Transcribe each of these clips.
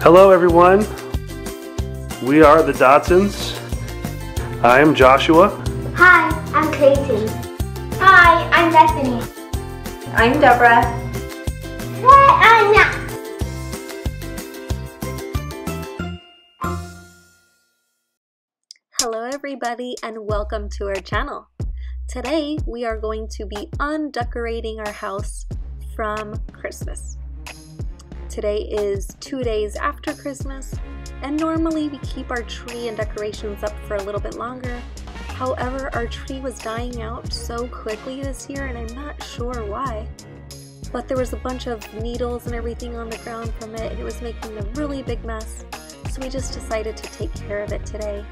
Hello, everyone. We are the Dodsons. I am Joshua. Hi, I'm Clayton. Hi, I'm Bethany. I'm Deborah. Hi, I'm Matt. Hello everybody and welcome to our channel. Today we are going to be undecorating our house from Christmas. Today is two days after Christmas and normally we keep our tree and decorations up for a little bit longer. However, our tree was dying out so quickly this year and I'm not sure why. But there was a bunch of needles and everything on the ground from it and it was making a really big mess. So we just decided to take care of it today.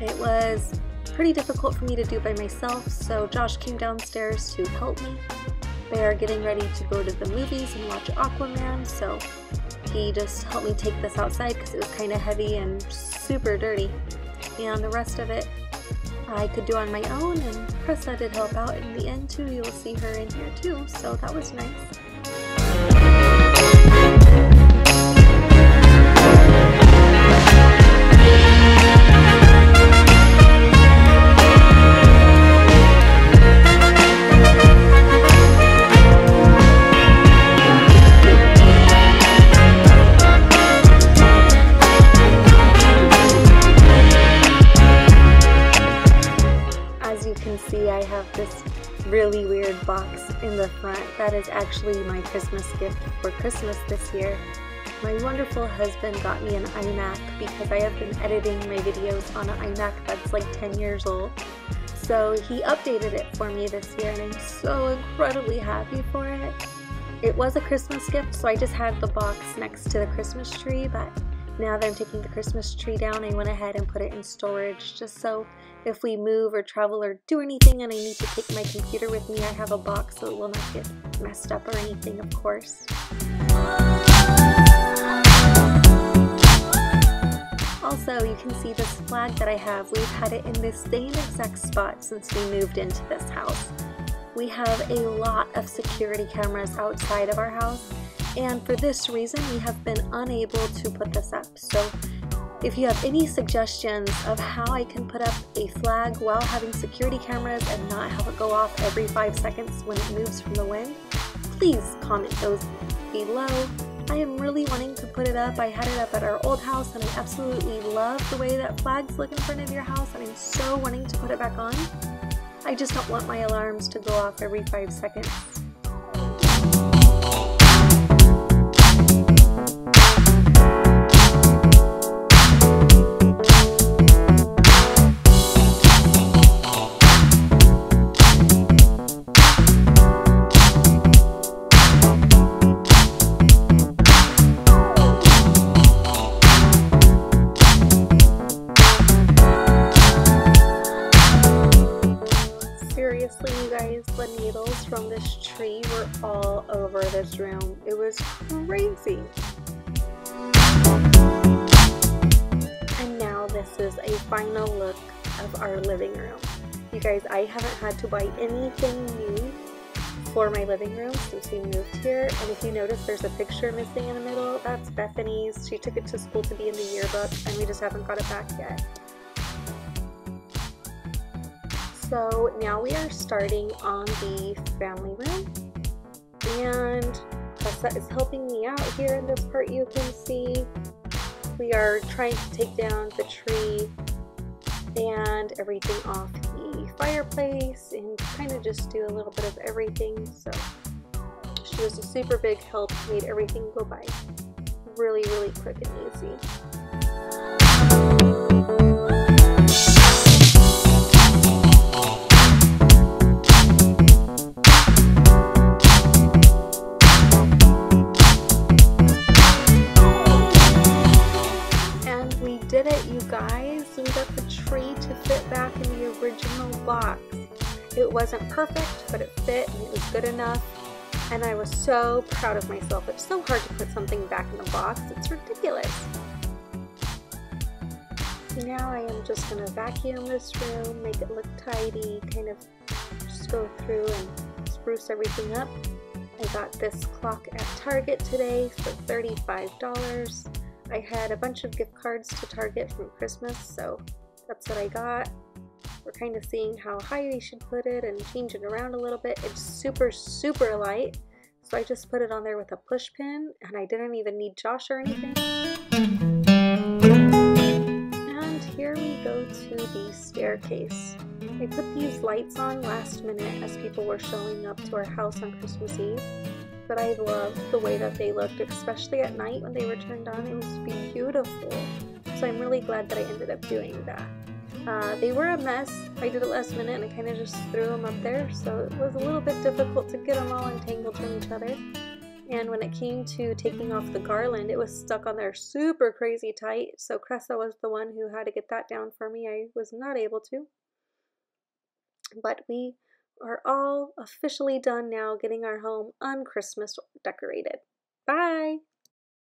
It was pretty difficult for me to do by myself, so Josh came downstairs to help me. They are getting ready to go to the movies and watch Aquaman, so he just helped me take this outside because it was kind of heavy and super dirty. And the rest of it I could do on my own, and Krista did help out in the end too. You'll see her in here too, so that was nice. Really weird box in the front. That is actually my Christmas gift for Christmas this year. My wonderful husband got me an iMac because I have been editing my videos on an iMac that's like 10 years old. So he updated it for me this year and I'm so incredibly happy for it. It was a Christmas gift, so I just had the box next to the Christmas tree, but now that I'm taking the Christmas tree down, I went ahead and put it in storage just so if we move or travel or do anything and I need to take my computer with me, I have a box so it will not get messed up or anything, of course. Also, you can see this flag that I have. We've had it in this same exact spot since we moved into this house. We have a lot of security cameras outside of our house, and for this reason, we have been unable to put this up. So, if you have any suggestions of how I can put up a flag while having security cameras and not have it go off every five seconds when it moves from the wind, please comment those below. I am really wanting to put it up. I had it up at our old house and I absolutely love the way that flags look in front of your house and I'm so wanting to put it back on. I just don't want my alarms to go off every five seconds. Seriously, you guys, the needles from this tree were all over this room. It was crazy. And now this is a final look of our living room. You guys, I haven't had to buy anything new for my living room since we moved here. And if you notice, there's a picture missing in the middle. That's Bethany's. She took it to school to be in the yearbook, and we just haven't got it back yet. So now we are starting on the family room and Tessa is helping me out here in this part you can see. We are trying to take down the tree and everything off the fireplace and kind of just do a little bit of everything. So she was a super big help, made everything go by really, really quick and easy. You guys. We got the tree to fit back in the original box. It wasn't perfect, but it fit and it was good enough. And I was so proud of myself. It's so hard to put something back in the box. It's ridiculous. Now I am just going to vacuum this room, make it look tidy, kind of just go through and spruce everything up. I got this clock at Target today for $35. I had a bunch of gift cards to Target from Christmas, so that's what I got. We're kind of seeing how high we should put it and change it around a little bit. It's super, super light, so I just put it on there with a push pin, and I didn't even need Josh or anything. And here we go to the staircase. I put these lights on last minute as people were showing up to our house on Christmas Eve but I loved the way that they looked, especially at night when they were turned on. It was beautiful. So I'm really glad that I ended up doing that. Uh, they were a mess. I did it last minute and I kind of just threw them up there, so it was a little bit difficult to get them all entangled from each other. And when it came to taking off the garland, it was stuck on there super crazy tight. So Cressa was the one who had to get that down for me. I was not able to. But we are all officially done now getting our home on Christmas decorated. Bye!